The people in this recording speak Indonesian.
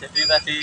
jadi tadi